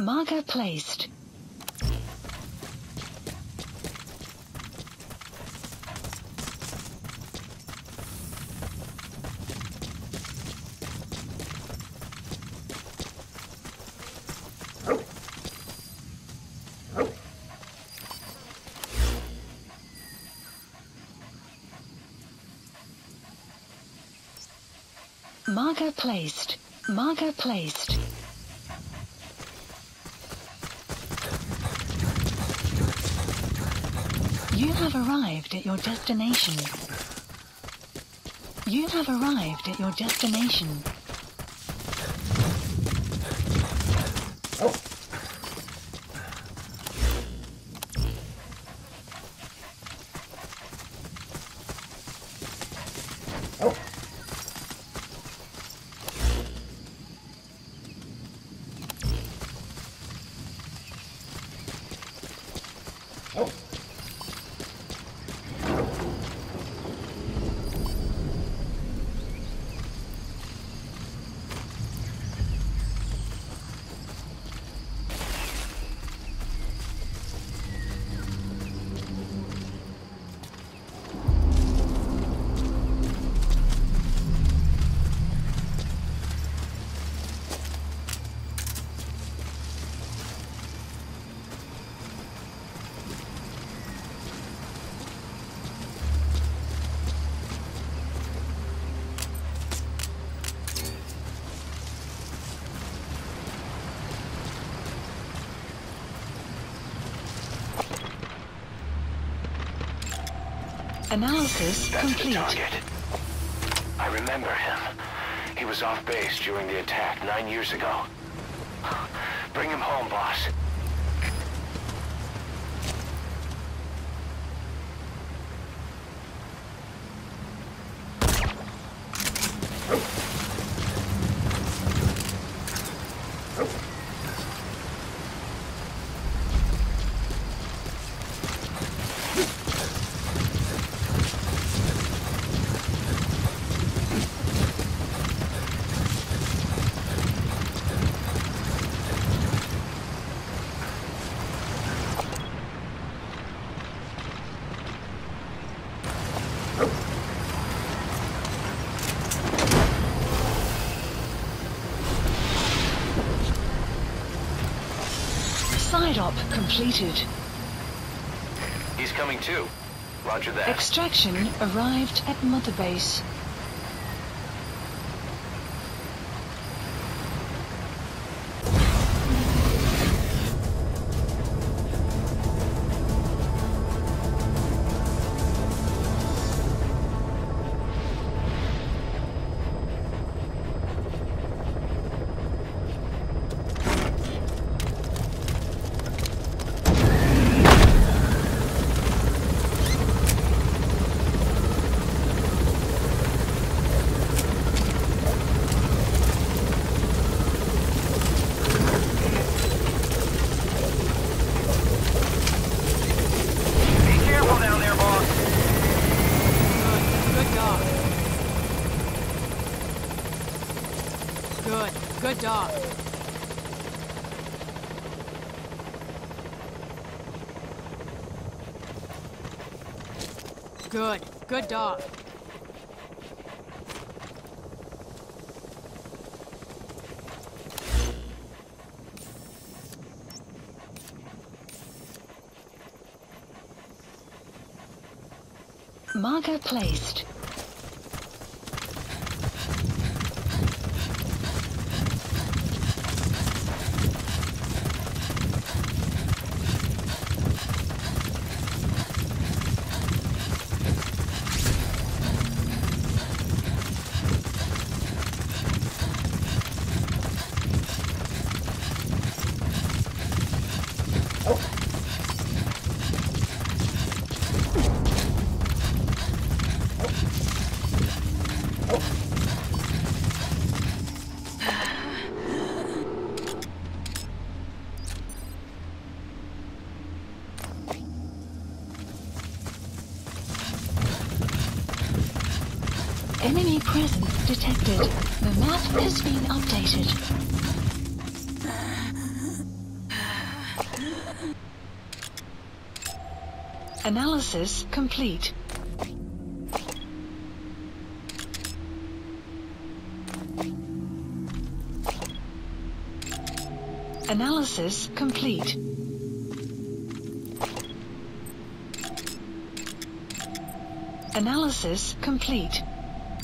Marker placed. Marker placed. Marker placed. You have arrived at your destination. You have arrived at your destination. Oh. Oh. Analysis That's the complete. target. I remember him. He was off base during the attack nine years ago. Bring him home, boss. Side op completed. He's coming too. Roger that. Extraction arrived at Mother Base. Good. Good dog. Marker placed. The map has been updated. Analysis complete. Analysis complete. Analysis complete.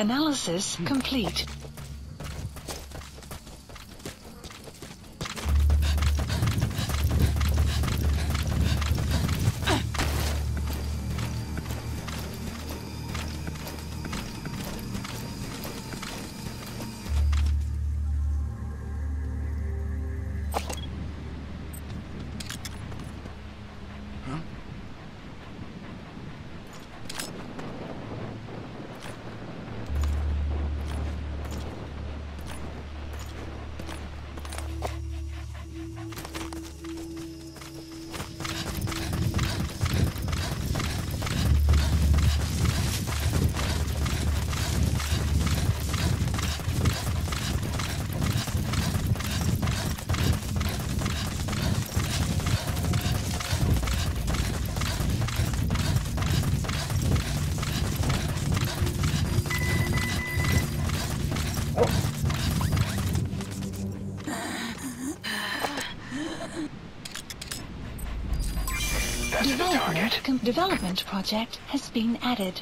Analysis complete. Development project has been added.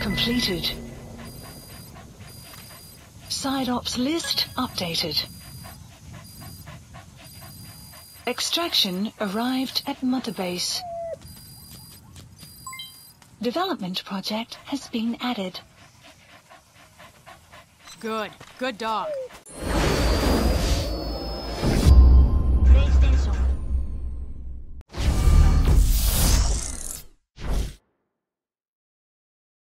Completed. Side ops list updated. Extraction arrived at Mother Base. Development project has been added. Good. Good dog.